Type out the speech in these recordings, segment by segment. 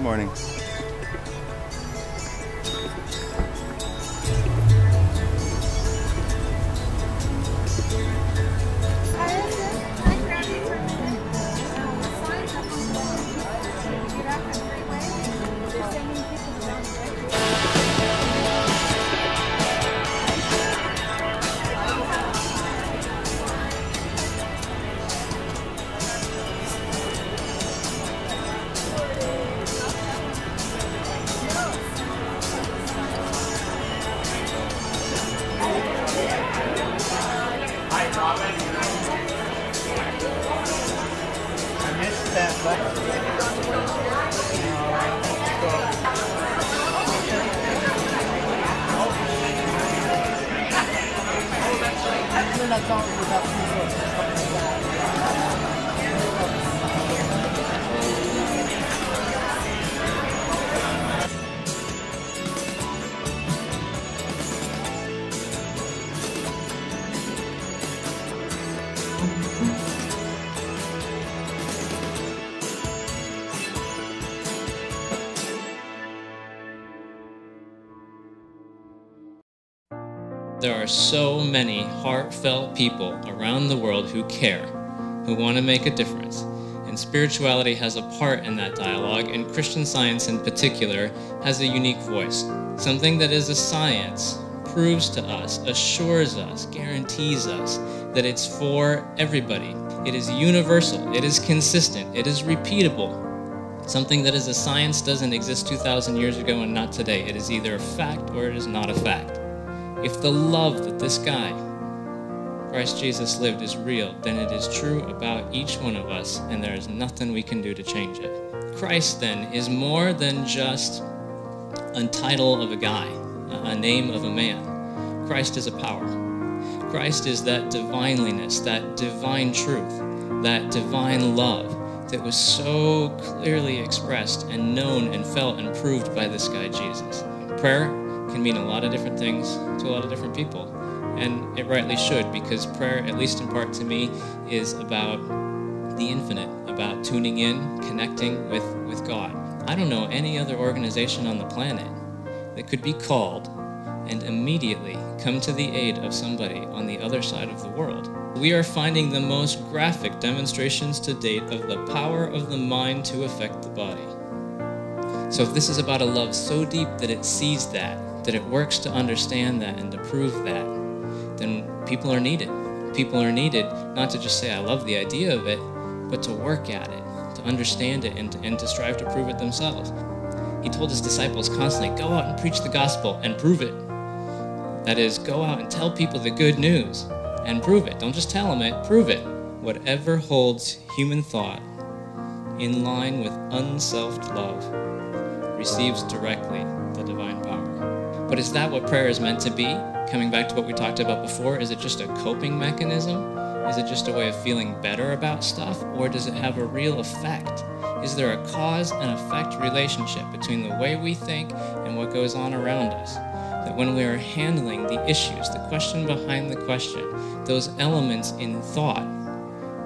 Good morning. 松。There are so many heartfelt people around the world who care, who want to make a difference. And spirituality has a part in that dialogue, and Christian science in particular has a unique voice. Something that is a science proves to us, assures us, guarantees us that it's for everybody. It is universal, it is consistent, it is repeatable. Something that is a science doesn't exist 2,000 years ago and not today. It is either a fact or it is not a fact. If the love that this guy, Christ Jesus, lived is real, then it is true about each one of us, and there is nothing we can do to change it. Christ, then, is more than just a title of a guy, a name of a man. Christ is a power. Christ is that divineliness, that divine truth, that divine love that was so clearly expressed and known and felt and proved by this guy, Jesus. Prayer can mean a lot of different things to a lot of different people. And it rightly should, because prayer, at least in part to me, is about the infinite, about tuning in, connecting with, with God. I don't know any other organization on the planet that could be called and immediately come to the aid of somebody on the other side of the world. We are finding the most graphic demonstrations to date of the power of the mind to affect the body. So, if this is about a love so deep that it sees that, that it works to understand that and to prove that, then people are needed. People are needed not to just say, I love the idea of it, but to work at it, to understand it, and, and to strive to prove it themselves. He told his disciples constantly, Go out and preach the gospel and prove it. That is, go out and tell people the good news and prove it. Don't just tell them it, prove it. Whatever holds human thought in line with unselfed love receives directly the divine power. But is that what prayer is meant to be? Coming back to what we talked about before, is it just a coping mechanism? Is it just a way of feeling better about stuff? Or does it have a real effect? Is there a cause and effect relationship between the way we think and what goes on around us? That when we are handling the issues, the question behind the question, those elements in thought,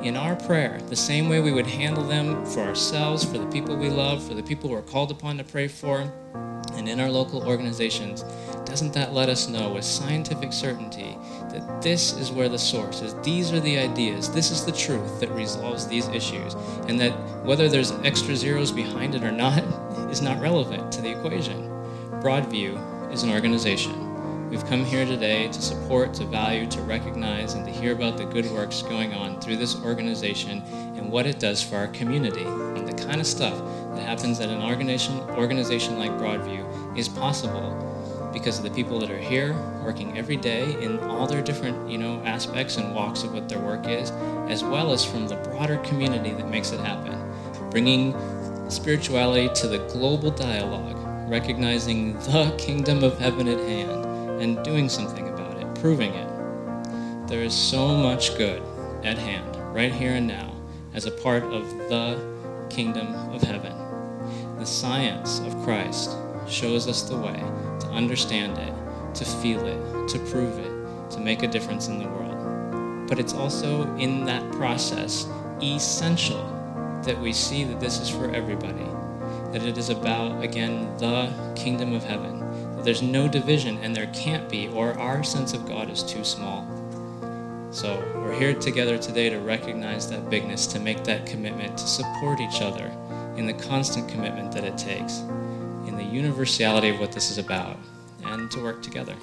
in our prayer, the same way we would handle them for ourselves, for the people we love, for the people we're called upon to pray for, and in our local organizations, doesn't that let us know with scientific certainty that this is where the source is? These are the ideas. This is the truth that resolves these issues. And that whether there's extra zeros behind it or not is not relevant to the equation. Broadview is an organization. We've come here today to support, to value, to recognize, and to hear about the good works going on through this organization and what it does for our community. And the kind of stuff that happens at an organization, organization like Broadview is possible because of the people that are here working every day in all their different you know aspects and walks of what their work is as well as from the broader community that makes it happen bringing spirituality to the global dialogue recognizing the kingdom of heaven at hand and doing something about it proving it there is so much good at hand right here and now as a part of the kingdom of heaven the science of christ shows us the way to understand it, to feel it, to prove it, to make a difference in the world. But it's also in that process essential that we see that this is for everybody. that it is about, again, the kingdom of heaven. There's no division, and there can't be, or our sense of God is too small. So we're here together today to recognize that bigness, to make that commitment, to support each other in the constant commitment that it takes, in the universality of what this is about, and to work together.